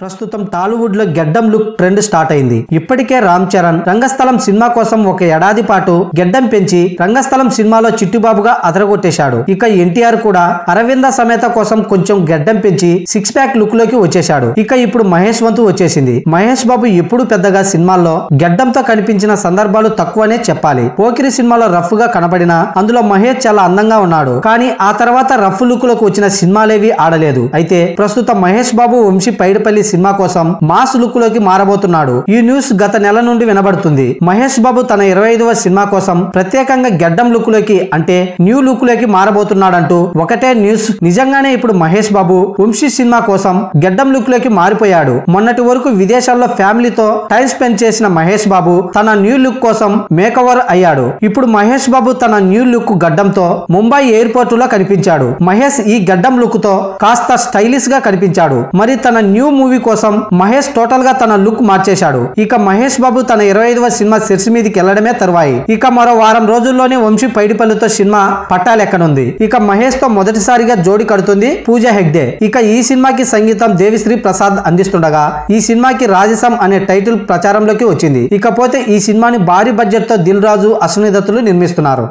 ప్రస్తుతం టాలీవుడ్లో గెడ్డం look trend start అయింది. ఇప్పటికే రామ్ చరణ్ రంగస్థలం సినిమా కోసం ఒక ఏడాది పాటు గెడ్డం పెంచి రంగస్థలం సినిమాలో చిట్టుబాబుగా అదరగొట్టేశాడు. ఇక ఎన్టీఆర్ కూడా అరవింద సమేత కోసం కొంచెం గెడ్డం పెంచి సిక్స్ ప్యాక్ లుక్లోకి వచ్చేశాడు. ఇక ఇప్పుడు మహేష్ వంతు వచ్చేసింది. మహేష్ బాబు ఎప్పుడు పెద్దగా సినిమాల్లో గెడ్డంతో కనిపించిన సందర్భాలు తక్కువనే చెప్పాలి. పోకిరి సినిమాలో రఫ్గా కనబడినా అందులో మహేష్ చాలా అందంగా ఉన్నాడు. కానీ ఆ తర్వాత రఫ్ లుక్లోకి వచ్చిన సినిమాలేవి ఆడలేదు. అయితే ప్రస్తుతం మహేష్ బాబు వంశీ పైడిపల్లి సినిమా కోసం మాస్ లుక్లోకి మారబోతున్నాడు. ఈ న్యూస్ గత నెల నుండి వినబడుతుంది. మహేష్ బాబు తన ఇరవై ఐదవ సినిమా కోసం ప్రత్యేకంగా గెడ్డం లుక్లోకి అంటే న్యూ లుక్లోకి మారబోతున్నాడంటూ ఒకటే న్యూస్. నిజంగానే ఇప్పుడు మహేష్ బాబు వంశీ సినిమా కోసం గెడ్డం లుక్లోకి మారిపోయాడు. మొన్నటి వరకు విదేశాల్లో ఫ్యామిలీతో టైం స్పెండ్ చేసిన మహేష్ బాబు తన న్యూ లుక్ కోసం మేకవర్ అయ్యాడు. ఇప్పుడు మహేష్ బాబు తన న్యూ లుక్ గడ్డంతో ముంబై ఎయిర్పోర్ట్లో కనిపించాడు. మహేష్ ఈ గడ్డం లుక్తో కాస్త స్టైలిష్గా కనిపించాడు. మరి తన న్యూ మూవీ కోసం మహేష్ టోటల్గా తన లుక్ మార్చేశాడు. ఇక మహేష్ బాబు తన ఇరవై ఐదవ సినిమా సెర్స్ మీదకి వెళ్ళడమే తరువాయి. ఇక మరో వారం రోజుల్లోనే వంశీ పైడిపల్లితో సినిమా పట్టాలెక్కనుంది ఇక మహేష్తో మొదటిసారిగా జోడి కడుతుంది పూజ హెగ్డే. ఇక ఈ సినిమాకి సంగీతం దేవిశ్రీ ప్రసాద్ అందిస్తుండగా ఈ సినిమాకి రాజసం అనే టైటిల్ ప్రచారంలోకి వచ్చింది. ఇకపోతే ఈ సినిమాని భారీ బడ్జెట్తో దిల్ రాజు అశ్విని దత్తులు నిర్మిస్తున్నారు.